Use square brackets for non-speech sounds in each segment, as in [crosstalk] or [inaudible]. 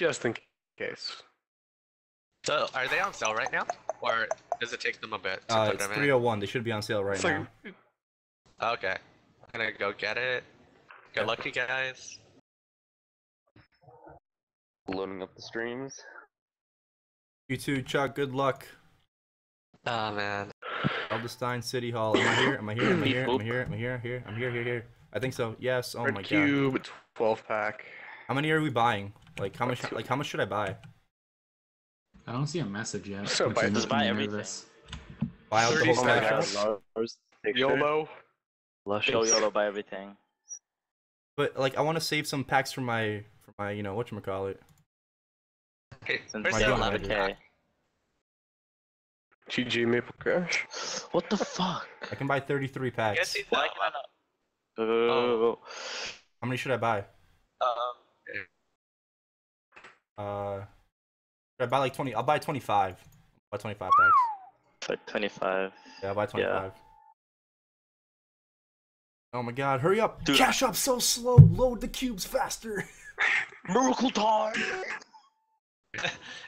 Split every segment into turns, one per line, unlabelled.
just in case.
So are they on sale right now, or does it take them a bit to
Uh,
put
it's
them
301. They should be on sale right
It's
now.
like?
Okay, I'm gonna go get it. Good luck, you guys.
Loading up the streams.
You too, Chuck. Good luck.
Oh man.
Edelstein City Hall. Am I here? Am I here? Am I [clears throat] here? Am I here? Am I here? Here? I'm here. Here? Here? I think so. Yes. Oh
red
my god.
cube, 12 pack.
How many are we buying? Like how much? Like how much should I buy?
I don't see a message yet.
So buy- Just
buy everything.
nervous.
Buy out the
30
whole
Oh
stash.
God.
Lars, picture.
YOLO.
Luscious.
Yo YOLO buy everything.
But like I want to save some packs for my for my you know what you call it.
Okay,
Since
where's
My
they
the
have a
11
K.
GG Maple Crash.
What the fuck?
I can buy 33 packs.
Yes, you
Why
know.
can I not? Go, go.
How many should I buy?
Um,
Uh, should I buy like 20? I'll buy 25. I'll buy 25 packs.
For 25.
Yeah, I'll buy 25. Yeah. Oh my god, hurry up!
Dude.
Cash up so slow! Load the cubes faster! [laughs]
Miracle time! [laughs]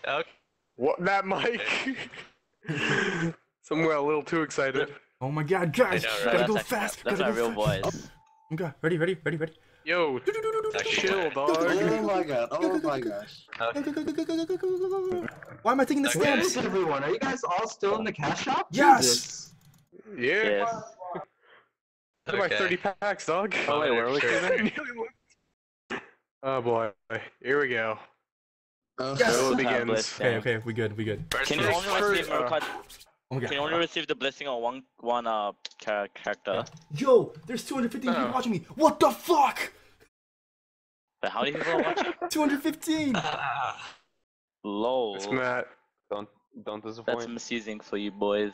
okay.
What that mic? [laughs] Somewhere a little too excited.
Oh my god, guys!
know, right?
Gotta
that's
go
actually-
fast!
That's
gotta
my
go
real
fast.
voice.
Oh god, ready, ready, ready, ready.
Yo,
actually
chill, dog.
Oh my god, oh my gosh.
Why am I taking the
Okay.
stamps?
Where's everyone? Are you guys all still in the cash shop?
Yes!
Jesus.
Yeah.
Yes.
Look at my 30 packs, dog.
Oh, wait, where are we
Nearly won. Oh boy, here we go.
Oh,
Yes!
Battle
Uh,
begins.
Okay, okay, we good, we good.
First
Can you
first-
only
First,
receive
uh,
Miracle
Oh my
Can you only receive the blessing on one one uh char- character?
Yo, there's 215 people
Oh.
watching me. What the fuck?
But how many people are watching? [laughs]
215.
Ah, [laughs]
Lol.
It's Matt.
Don't don't disappoint.
That's
disappoint.
misusing for you boys.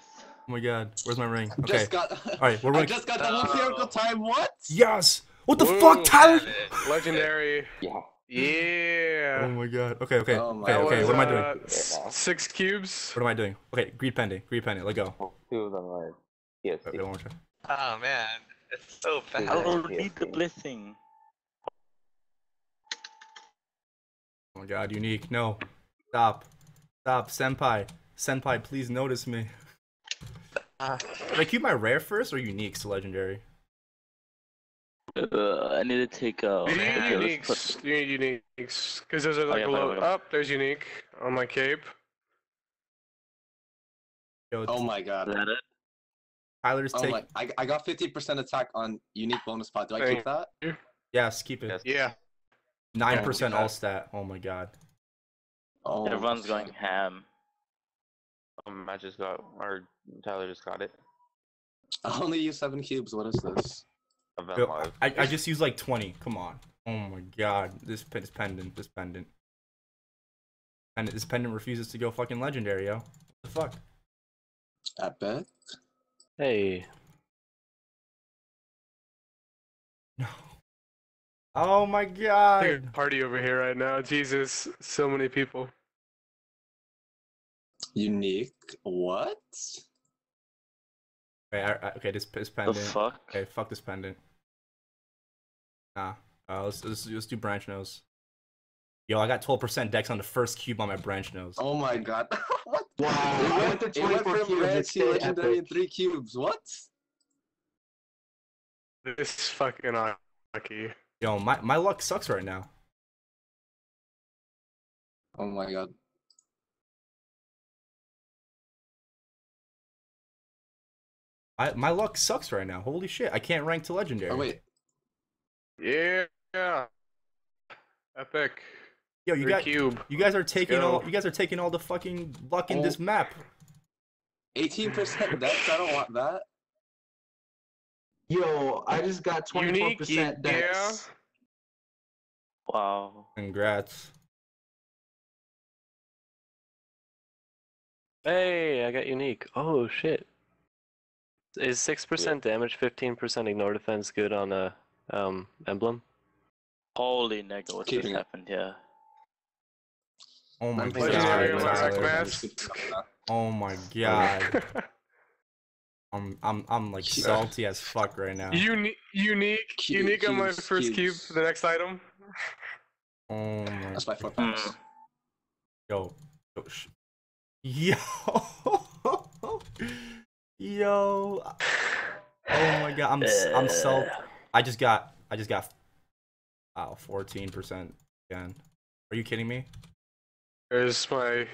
Oh my god, where's my ring? Okay. [laughs]
Just got.
Alright, we're
I just got the whole miracle time. What?
Yes! What the
Whoa,
fuck, Tyler?
Legendary.
Yeah.
Yeah.
Oh my god. Okay, okay.
Oh my
okay, okay,
was,
what am I doing?
uh, Six cubes.
What am I doing? Okay, greed pending. Greed pending. Let go.
Oh, two of them are. Yes.
Okay, one more try.
Oh man, it's so
I
bad.
don't need the blessing.
Oh my god, unique. No. Stop. Stop, senpai. Senpai, please notice me.
Ah.
Did I keep my rare first or unique to legendary?
Uh, I need to take uh.
You need
okay, let's put-
uniques. You need uniques. Because there's a like
yeah,
a
wait,
low
wait, wait.
up. There's unique on my cape.
Yo,
Oh my god.
Is
god.
that it?
Tyler's
Oh
take.
my! I, I got 50% attack on unique bonus pot. Do I keep that?
Yes, keep it.
Yeah.
Nine
Yeah,
percent
keep
all stat. Oh my god.
Oh.
Everyone's going ham.
Um, I just got, or Tyler just got it.
I only use seven cubes. What is this?
Event
Yo,
live.
I, I just used like 20. Come on. Oh my god. This, pe- this pendant. This pendant. And this pendant refuses to go fucking legendary, yo. What the fuck?
Epic.
Hey. [laughs]
No. Oh my god.
Dude, party over here right now. Jesus, so many people.
Unique. What?
Okay, I, I, okay, this, this
The fuck?
Okay, fuck this pendant. Nah. Uh, let's, let's, let's do branch nose. Yo, I got 12% dex on the first cube on my branch nose.
Oh my god. [laughs] what?
Wow,
It
I
went,
went to
it went from
cubes,
red to
stayed
legendary in three cubes. What?
This is fucking unlucky.
Yo, my, my luck sucks right now.
Oh my god.
I, my luck sucks right now. Holy shit, I can't rank to legendary.
Oh wait.
Yeah. Epic.
Yo, you got
cube.
you guys are taking all you guys are taking all the fucking luck in
Oh.
this map.
18% dex. I don't want that.
Yo, I just got 24%
Unique, ye-
Wow.
Congrats.
Hey, I got unique. Oh shit. Is six percent damage, fifteen percent ignore defense good on a um emblem?
Holy nigga, what just
it.
happened here?
Oh my
I'm
god,
Legendary
Tyler.
on my
Tyler.
mask.
Oh my god. [laughs] I'm I'm I'm like salty as fuck right now.
Unique, unique,
Cube-
unique on my first cube
cubes.
for the next item.
Oh my
That's my four
Hmm.
packs.
Yo. Yo. Sh- Yo. [laughs] Yo. Oh my god, I'm I'm so I just got I just got wow, 14% again. Are you kidding me?
There's my.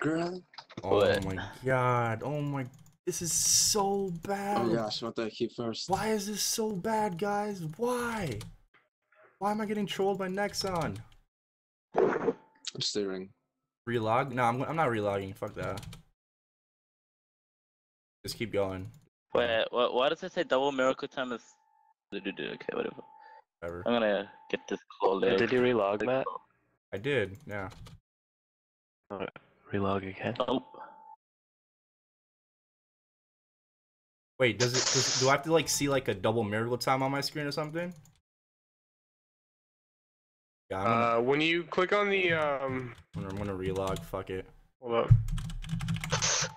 Girl.
Oh
What?
my god. Oh my this is so bad.
Oh gosh, what do I keep first?
Why is this so bad, guys? Why? Why am I getting trolled by Nexon?
I'm steering.
Relog? No, I'm, I'm not relogging. Fuck that. Just keep going.
Wait, what? Why does it say double miracle time is? Okay, whatever.
Whatever.
I'm gonna get this claw leg.
Did you relog, Matt?
I did. Yeah.
Relog again.
Oh.
Wait, does it? Does, do I have to like see like a double miracle time on my screen or something? Yeah, I'm gonna,
Uh, when you click on the um,
I'm gonna, I'm gonna relog. Fuck it.
hold up.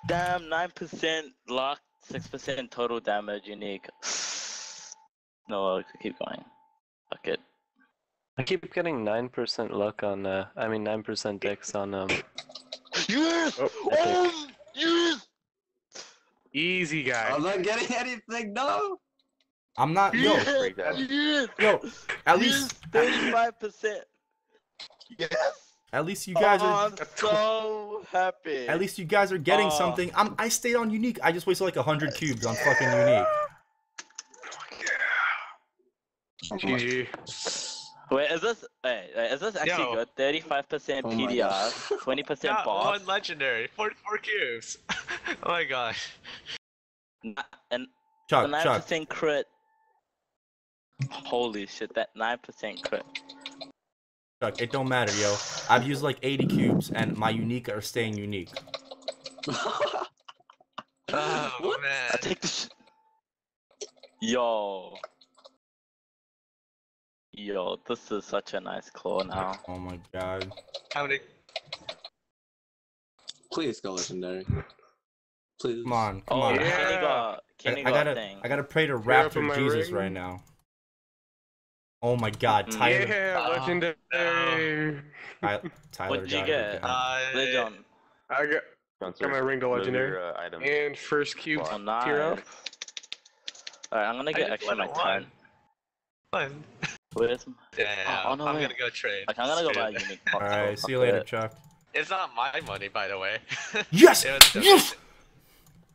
Damn, nine percent lock, six percent total damage, unique. [sighs] No, I could keep going. Fuck it.
I keep getting nine percent luck on. Uh, I mean nine percent dex on um. [coughs]
Yes!
Oh,
Oh, yes!
Easy guy.
I'm not getting anything, no!
I'm not. Yo,
Break that.
Yes!
yo. At least,
thirty-five percent. Yes!
At least you guys
oh,
are.
I'm so happy.
At least you guys are getting
Oh.
something. I'm. I stayed on unique. I just wasted like hundred cubes on fucking unique.
GG.
Wait, is this? Wait, wait, is this actually
Yo.
good? Thirty-five percent
Oh my
PDR, twenty percent
Got
boss,
one legendary. 44 cubes. [laughs] oh my gosh.
and
Chuck,
nine
Chuck.
percent crit. Holy shit! That nine percent crit.
Chuck, it don't matter, yo. I've used like 80 cubes, and my unique are staying unique.
Oh
I
man.
take this. Yo. Yo, this is such a nice claw now.
Oh my god.
How many?
Please go legendary. Please.
Come on, come
Oh,
on.
yeah.
Kenny got,
I,
Kenny
I
got
gotta,
thing.
I gotta pray to
up
Raptor Jesus
ring?
right now. Oh my God,
Mm.
Tyler,
Yeah,
Oh,
legendary.
Ty- Tyler
What'd you get?
Uh,
Legion.
I got,
Spencer,
got my ring to legendary.
Your, uh, item.
And first cube
Oh,
Wow.
nice.
tier up.
Alright, I'm gonna get extra my time.
One.
Where's
Damn.
oh, no,
I'm
wait.
gonna go trade.
like, I'm gonna go buy a
Shit.
unique pop.
Alright, see you later, Chuck.
It's not my money, by the way. [laughs]
Yes!
It
Yes!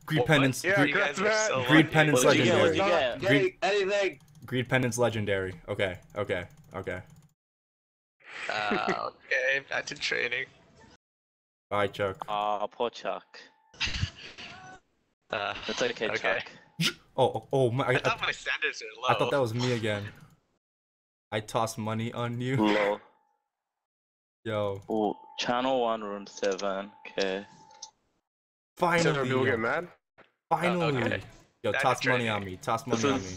Greed
What?
Pendants,
Yeah,
Greed,
You guys
congrats,
so
Greed
lucky.
Pendants
What'd you get?
Legendary.
What'd you
Not
get?
getting anything!
Greed Pendants Legendary. Okay, okay, okay.
Uh, [laughs] okay, back to training.
Bye, Chuck.
Aw, poor Chuck.
Uh,
It's okay,
Okay.
Chuck. [laughs]
Oh, oh, oh my, I,
I
I,
thought my standards were low.
I thought that was me again. I tossed money on you.
Low.
Yo,
Ooh, channel 1, room 7. Okay.
Finally,
people get
yo,
mad.
finally.
okay.
Yo,
Back to
toss money on me. Toss
This
money on me.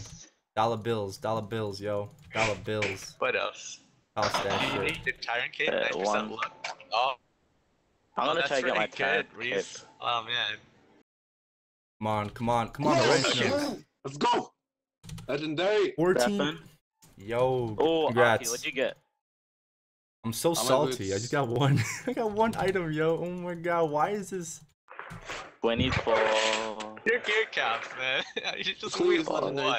Is.
Dollar bills, dollar bills, yo. Dollar bills.
What else?
Toss that
You
shit.
need the Tyrant Cape,
Uh,
9%
one.
luck. Oh,
I'm gonna
oh,
try to get my
that's really
time.
good, Reese. Oh man.
Come on, come on, come on,
Yes!
Orange
Let's go! Legendary!
14. Yo,
Oh, Aki,
congrats.
what'd you get?
I'm so
I'm
salty. I just got one. [laughs] I got one item, yo. Oh my god, why is this?
24.
Your gear caps, man. [laughs] you should just
Please,
win on one.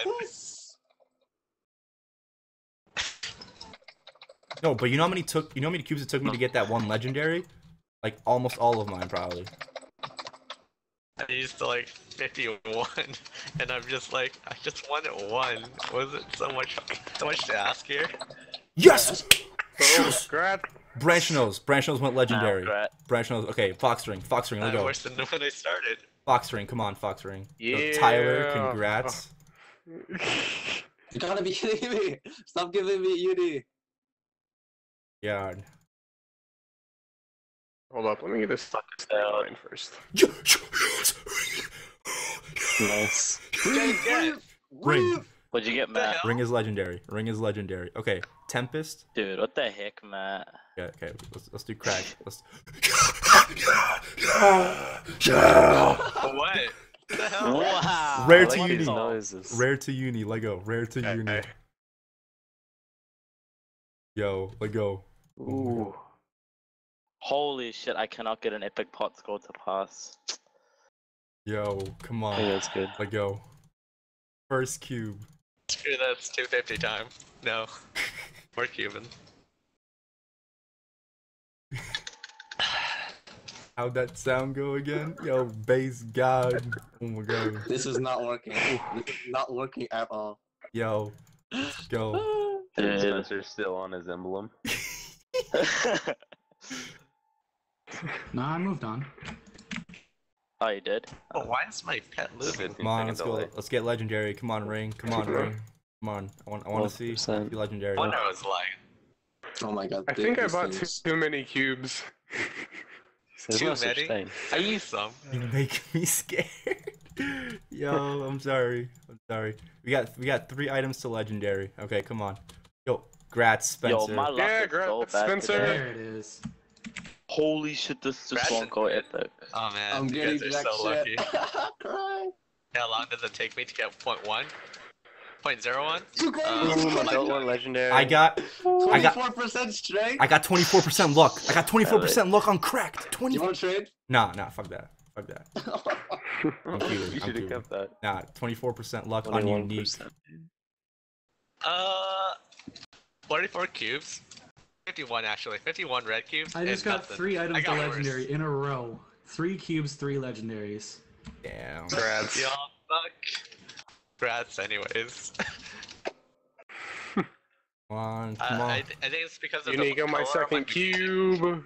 No, but you know how many took? You know how many cubes it took me to get that one legendary? Like almost all of mine, probably.
I used to like 51, [laughs] and I'm just like, I just wanted one. Was it so much, so much to ask here?
Yes.
So,
Yes!
congrats.
Branch nose. Branch nose went legendary.
Nah.
Branch nose. Okay, fox ring. Fox ring. Let's
Uh,
go.
worse than when I started.
Fox ring. Come on, fox ring. Yo, Tyler,
Yeah.
congrats. [laughs]
You gotta be kidding me! Stop giving me uni!
Yeah.
Hold up, let me get this
hell.
down first.
Nice.
Ring.
What'd you get, Matt?
Ring is legendary. Ring is legendary. Okay, Tempest.
Dude, what the heck, Matt?
Yeah, okay, let's, let's do crack. [laughs] Let's. [laughs]
What? the hell?
Wow.
Rare to
like
uni.
noises.
Rare to uni. Lego. Rare to uni.
Okay.
Yo, let go.
Ooh.
Holy shit! I cannot get an epic pot score to pass.
Yo, come
I think
on.
that's good.
Let go. First cube.
Screw that's 250 time. No. [laughs] We're Cuban.
How'd that sound go again? Yo, base god. Oh my god.
This is not working. This is not working at all.
Yo, let's go. [laughs]
Dude.
Spencer's still on his emblem. [laughs]
Nah, I moved on.
oh, you did?
Oh, why is my pet moving?
Come on, let's go.
delay.
Let's get legendary. Come on, ring. Come on, ring. Come on. I want. I want to see,
12%.
see legendary.
Wonder I was lying.
Oh my god.
I think I bought too,
things-
too many cubes. [laughs]
There's
Too
no such
many?
thing.
I used some.
You make [laughs] me scared. Yo, I'm sorry. I'm sorry. We got we got three items to legendary. Okay, come on. Yo, grats,
Yo,
Spencer.
my luck
Yeah,
is so bad
Spencer.
today.
There it is.
Holy shit! This just
Congrats,
won't go epic.
Oh man,
I'm
you
getting
guys are so lucky. [laughs]
shit. Cry.
How long does it take me to get point one? Point zero one?
You guys. Oh
I
my
built
god.
one legendary.
I got I got
24% strength.
I got 24% luck. I got 24% luck on cracked. 20.
you want to trade?
Nah, nah, fuck that. Fuck that. [laughs] I'm [laughs] Cuban,
you
I'm
should have kept that.
Nah, 24% luck on unique.
21%.
Uh, 44 cubes. 51 actually. 51 red cubes.
I just got
nothing.
three items to
got worse.
legendary in a row. Three cubes, three legendaries.
Damn.
Congrats.
Y'all suck. Congrats, anyways. [laughs]
Come on,
Uh,
on.
I, I think it's because of
Unique
the
on my
color of
second cube.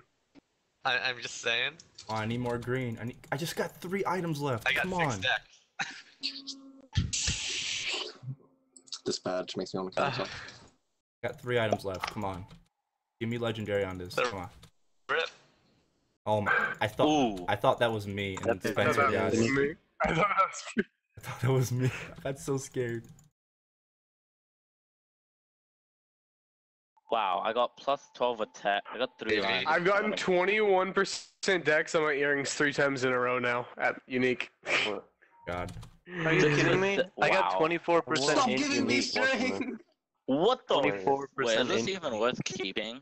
I, I'm just saying.
Oh, I need more green. I need. I just got three items left.
I got
Come
six
on.
dex.
This badge makes me want to kill myself.
Got three items left. Come on. Give me legendary on this. Come on.
Rip.
Oh my! I thought
Ooh.
I thought that was me, and
That's-
I thought
Spencer
that was me. [laughs] I thought that was me.
I thought that was me. I got so scared.
Wow, I got plus 12 attack. I got three
Maybe.
lines.
I've gotten 21% dex on my earrings three times in a row now at Unique.
God.
Are you kidding me?
the-
I got 24%
Stop giving me
unique. once a month.
strength.
What the?
24%
Wait, is this even worth keeping?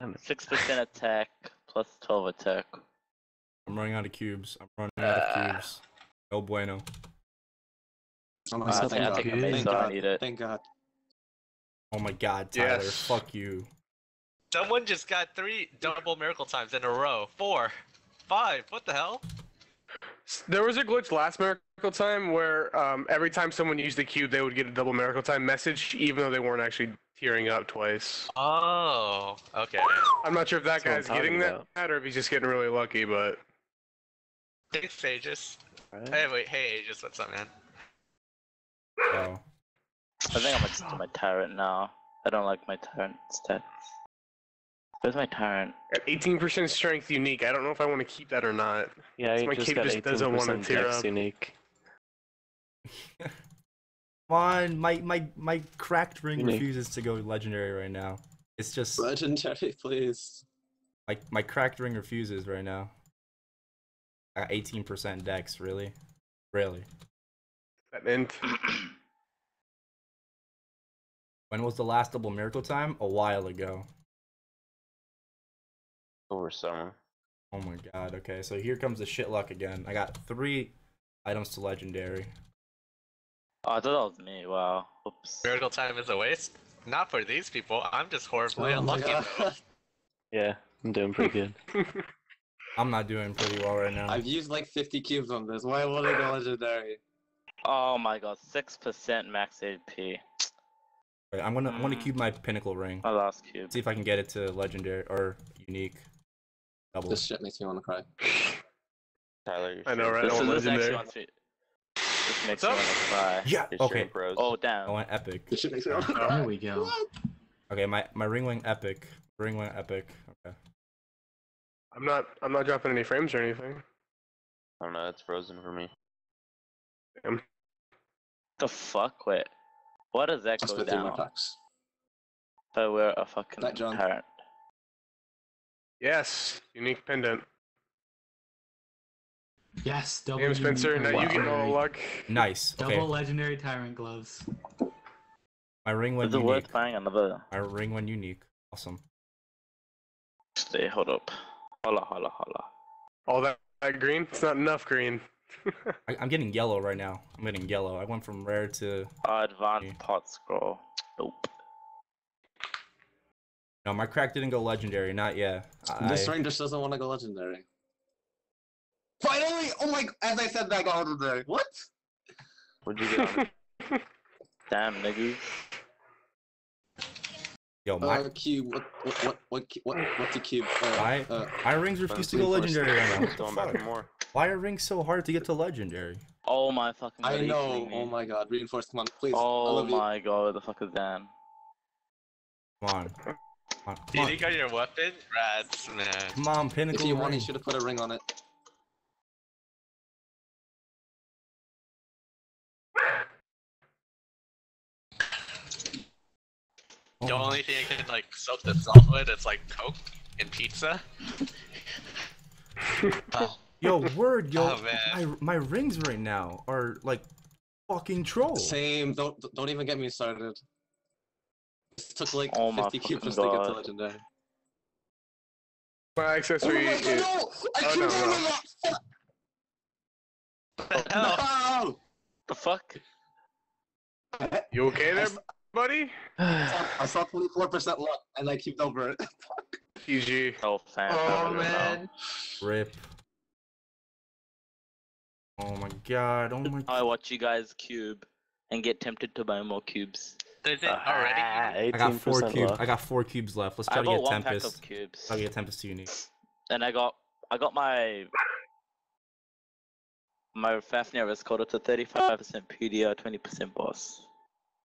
Damn it.
6% attack plus 12 attack.
I'm running out of cubes. I'm running out of
Ah.
cubes. No bueno.
Oh my
I
god,
think
thank God. Thank
I
God.
need it.
Thank God.
Oh my God, Tyler.
Yes.
Fuck you.
Someone just got three double miracle times in a row. Four. Five. What the hell?
There was a glitch last Miracle Time where um, every time someone used the cube, they would get a double Miracle Time message, even though they weren't actually tearing up twice.
Oh. Okay.
I'm not sure if that
That's
guy's getting
talking
that,
about.
or if he's just getting really lucky, but
Thanks, Aegis.
Right?
Hey, wait. Hey, Aegis. What's up, man?
So,
I think I'm gonna just do my tyrant now. I don't like my tyrant stats. Where's my tyrant?
at 18% strength unique, I don't know if I want to keep that or not.
Yeah, you
my
just
cape
got
just doesn't wanna
18%
tear up.
unique. [laughs]
come on. My my my cracked ring
Unique.
refuses to go legendary right now. It's just
Legendary, please.
like my cracked ring refuses right now. I got 18% dex. Really, really.
That int. [clears throat]
When was the last double miracle time? A while ago.
Over summer.
Oh my god, okay, so here comes the shit luck again. I got three items to legendary.
Oh, I thought that was me. Wow. Oops.
Miracle time is a waste. Not for these people. I'm just horribly
Oh
unlucky. [laughs]
Yeah, I'm doing pretty good. [laughs]
I'm not doing pretty well right now.
I've used like 50 cubes on this. Why would I go legendary?
Oh my god, 6% max AP.
Wait, I'm gonna I'm gonna
Mm.
cube my pinnacle ring.
My last cube.
See if I can get it to legendary or unique. Double.
This shit makes me want to cry. [laughs]
Tyler, you're
I know, right?
This,
I
is, this actually wants me. This makes
What's
me
up?
want to cry.
Yeah.
His
Okay.
bros.
Oh
I
damn.
want epic.
This shit makes me want to oh, cry.
There we go.
Okay, my my ring wing epic. Ring wing epic. Okay.
I'm not. I'm not dropping any frames or anything.
I don't know. It's frozen for me.
The fuck? Wait. What does that
I'll
go
spit through my
down?
packs.
If I wear a fucking
Night, John.
tyrant.
Yes, unique pendant.
Yes, double.
Damn, Spencer.
unique
Now you get all
legendary.
the luck.
Nice.
Double
Okay.
legendary tyrant gloves.
My ring went
Is it worth
unique.
buying another?
My ring went unique. Awesome.
Stay, hold up. Holla, holla, holla.
All that, that green? It's not enough green. [laughs]
I, I'm getting yellow right now. I'm getting yellow. I went from rare to
Uh, advanced pot scroll. Nope.
No. My crack didn't go legendary. Not yet. I,
This rain just doesn't want to go legendary. Finally! Oh my! As I said, that I got legendary. What?
What'd you get? [laughs]
Damn, nigga.
yo, my
Uh, cube. What? What? What? What? what what's a cube? Uh,
I-
uh,
my rings refuse to go legendary right now. What the
Going back
fuck?
more.
Why are rings so hard to get to legendary?
Oh my fucking god.
I know.
kidding me?
Oh my god. Reinforced. Come on, please. I
Oh
love you.
my god, what the fuck is that?
Come on. Come on.
Do
Come
you
on,
think on your weapon? Rats, man.
come on
If
pinnacle.
you want,
ring.
you should have put a ring on it.
Oh
The
my-
only thing I can like soak the salt with is like Coke and pizza. [laughs] Oh,
Yo, word, yo.
Oh, man.
my my rings right now are like fucking troll.
Same. Don't don't even get me started. It took like
Oh
50 cubes to get to legendary.
My accessory
Oh
accessory
my
is.
god! No! I
Oh,
keep
no,
going
no.
that! Fuck!
what the hell?
No!
The fuck?
You okay there, buddy? [sighs]
I saw 24% luck and I kept over it. [laughs]
PG.
Oh, fam.
Oh
I know.
man.
Rip. Oh my god. Oh my.
I watch you guys cube and get tempted to buy more cubes.
Is it already?
I got four cubes.
luck.
I got four cubes left. Let's
I
try to
bought
get
one pack
Tempest.
of cubes.
Try to get Tempest to unique.
And I got I got my my Fafnir is called to 35% PDR, 20% boss.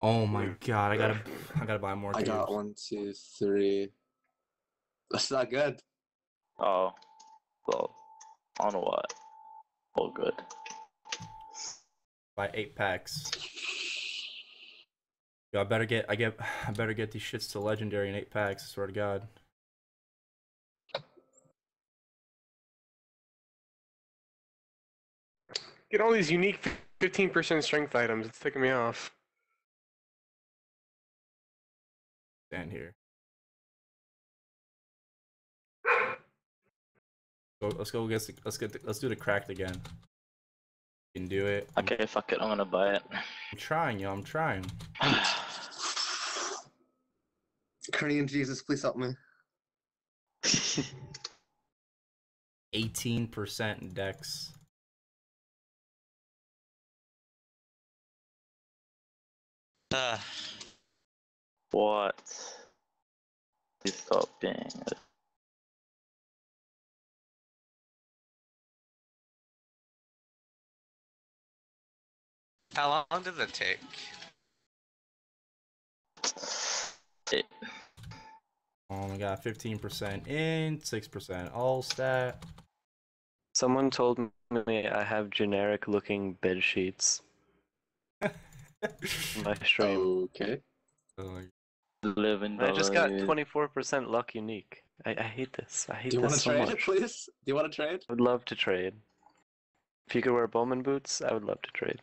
Oh my god. I gotta. I gotta buy more
I
cubes.
got one, two, three. That's not good.
Oh, well, I don't know what. All good.
Buy eight packs. Yo, I better get. I get. [sighs] I better get these shits to legendary in eight packs. I swear to God.
Get all these unique 15% strength items. It's taking me off.
Stand here. Let's go get. the- Let's get. The, let's do the cracked again. You can do it.
Okay, fuck it, I'm gonna buy it.
I'm trying, yo. I'm trying. [sighs]
Korean Jesus, please help me. [laughs]
18% in dex.
Uh, [sighs]
what? Please stop being.
How long does it take?
It,
Oh my god, 15% in, 6% all stat.
Someone told me I have generic looking bed sheets. on [laughs] My stream.
Okay.
Oh,
Eleven
I just got 24% luck unique. I, I hate this. I hate
Do you want
this
to
so
trade
much.
it, please? Do you want to trade?
I would love to trade. If you could wear Bowman boots, I would love to trade.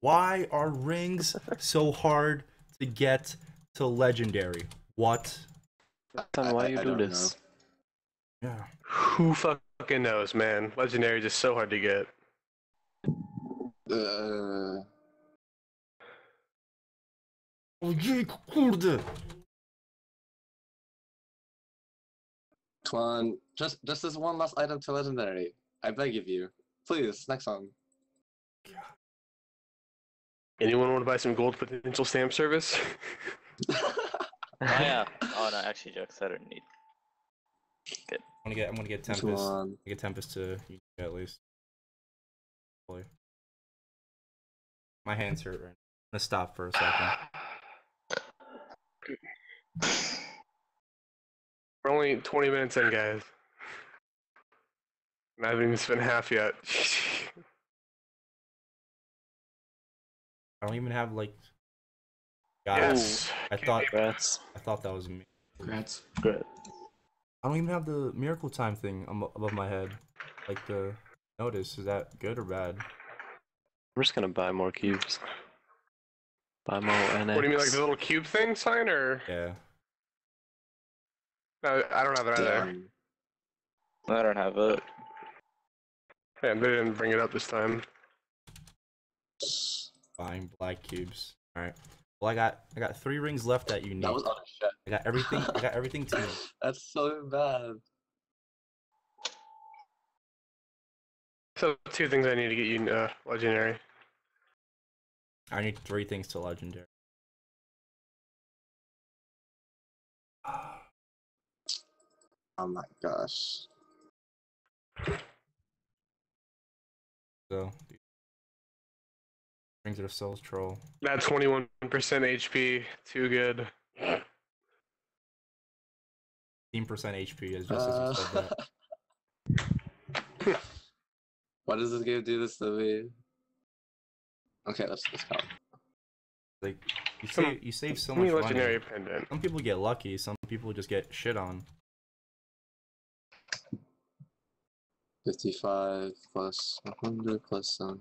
Why are rings so hard to get to legendary? What?
Son, why
I-
you
I
do
don't
this?
Yeah.
Who fucking knows, man? Legendary is just so hard to get.
Uh,
Ojej, kurde!
come on, just just this one last item to legendary. I beg of you, please. Next one.
Anyone want to buy some gold potential stamp service?
Oh yeah. [laughs] Oh no, actually, jokes. I don't need.
I'm gonna get. I'm gonna get
Come
Tempest.
on.
get Tempest to unique at least. Hopefully. My hands hurt right now. I'm gonna stop for a second.
We're only 20 minutes in, guys. And I haven't even spent half yet. [laughs]
I don't even have like. God,
yes.
I thought.
Congrats.
I thought that was me.
Congrats.
Good.
I don't even have the miracle time thing above my head. Like the notice. Is that good or bad?
I'm just gonna buy more cubes. Buy more NX.
What do you mean, like the little cube thing sign, or?
Yeah.
No, I don't have it either.
Damn.
I don't have it.
Yeah, they didn't bring it up this time.
Buying black cubes. All right. Well, I got I got three rings left that you need.
That was utter shit.
I got everything. I got everything to. [laughs]
That's so bad.
So two things I need to get you uh, legendary.
I need three things to legendary.
Oh my gosh.
So, rings of souls troll.
That 21% HP, too good.
15% HP is just as uh, you. [laughs]
Why does this game do this to me? Okay, let's let's count.
Like you
Come-
save you save so
Give me
much
legendary
money.
pendant.
Some people get lucky. Some people just get shit on.
55 plus 100 plus some.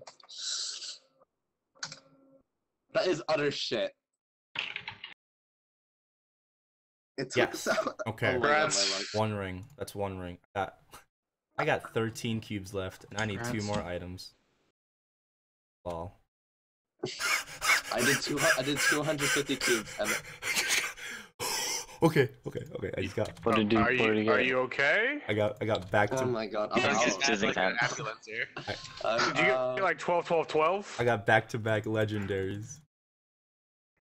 That is utter shit. It took
Yes. [laughs]
so-
Okay.
Oh
Congrats.
One ring. That's one ring. I got I got 13 cubes left, and I need two more items. Lol.
I did two. I did 250 cubes, and [laughs]
okay, okay, okay. I just got
What did you,
Are
what did
you,
you
are you okay?
I got I got back to.
oh
to
my god, I'm
Yeah,
Like,
it's
out.
just
like an ambulance here.
I'm
Did you get
uh,
like 12, 12, 12?
I got back to back legendaries.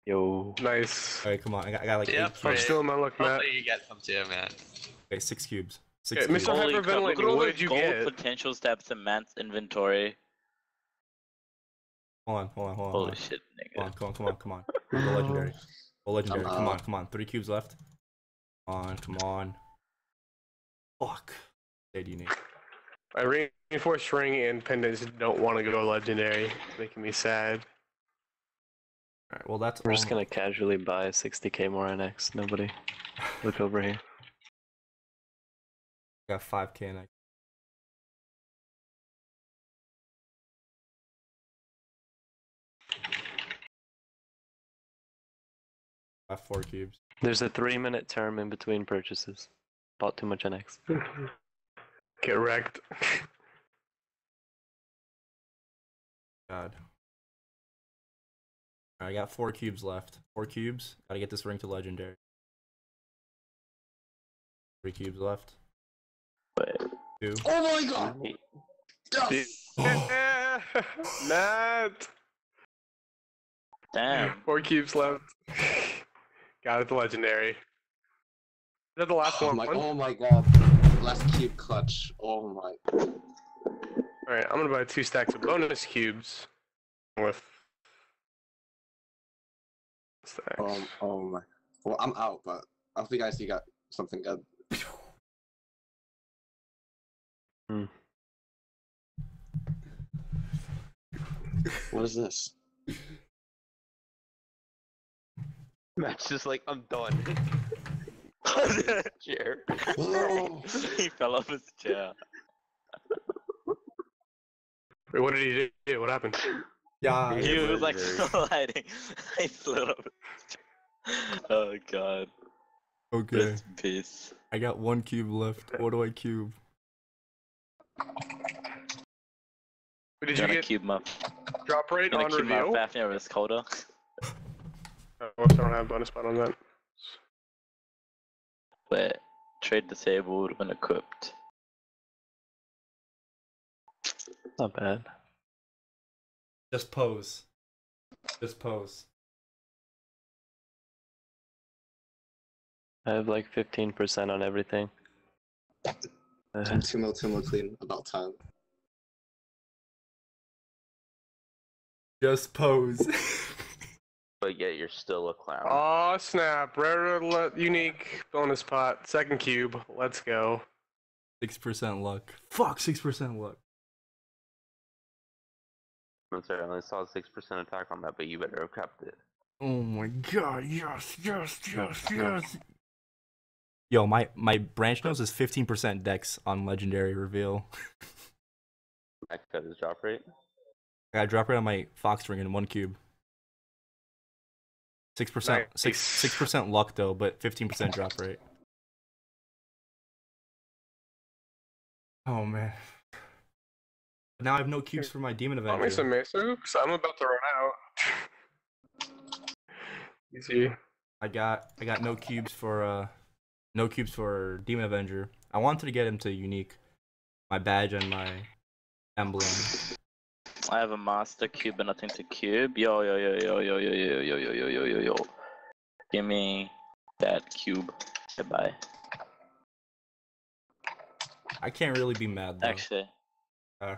Yo.
Nice.
Alright, come on. I got, I got like
Yep,
eight
I'm still in my luck, Matt.
Hopefully you get some too, man.
Okay, six cubes. Six
Okay,
cubes.
Mr.
Holy crap,
hyperventilating, what did you
gold
get?
potential stabs in man's inventory.
Hold on, hold on, hold on.
Holy
Hold on.
shit,
Come on,
nigga.
come on, come on, come on. Go legendary. Go legendary.
I'm
Come on, come on. Three cubes left. Come on, come on. Fuck. Dead unique.
My reinforced ring and pendants don't want to go legendary, making me sad.
Alright, well that's
We're just gonna casually buy 60k more NX. Nobody. Look over here. [laughs]
got 5k and I got four cubes.
There's a three minute term in between purchases. Bought too much NX. [laughs]
Get wrecked. [laughs]
God. Alright, I got four cubes left. Four cubes. Gotta get this ring to legendary. Three cubes left.
Wait.
Two.
Oh my god! Yes!
Yeah, [laughs] Matt.
Damn.
Four cubes left. [laughs] Got it, the legendary. Is that the last
Oh
one?
my, oh my god. Last cube clutch. Oh my.
Alright, I'm gonna buy two stacks of bonus cubes with stacks.
Oh, oh my. Well, I'm out, but I hope you guys you got something good.
Hmm.
What is this?
Matt's just like, I'm done. [laughs] Chair.
Oh. [laughs]
he fell off his chair.
Wait, what did he do? What happened?
Yeah.
Yeah, [laughs]
He was like sliding. I slid off his chair. [laughs] Oh god.
Okay.
Rest in peace.
I got one cube left. What do I cube?
Did
you
you
wanna
get
cube him up?
drop rate
You wanna
on
cube him up
reveal?
Fafnir over his Coda? [laughs]
Oh, I don't have bonus spot on that.
Wait. Trade disabled when equipped.
Not bad.
Just pose. Just pose.
I have like 15% on everything. Uh,
Tumo Tumo clean. About time.
Just pose. [laughs]
But yet you're still a clown.
Aw, snap. Rare le- unique bonus pot. Second cube. Let's go.
Six percent luck. Fuck, six percent luck.
I'm sorry, I only saw a 6% attack on that, but you better have kept it.
Oh my god, yes, yes, yes, [laughs] yes. Yo, my, my branch nose is 15% dex on legendary reveal. [laughs]
I got his drop rate.
I drop rate on my fox ring in one cube. Six percent,
nice.
six six percent luck though, but fifteen percent drop rate. Oh man. But now I have no cubes for my demon
Want me some
avenger.
Mesa? Because I'm about to run out. Easy.
I got I got no cubes for uh no cubes for demon avenger. I wanted to get him to unique, my badge and my emblem.
I have a master cube but nothing to cube. Yo yo yo yo yo yo yo yo yo yo yo yo yo. Give me that cube. Goodbye.
I can't really be mad though.
Actually,
Uh,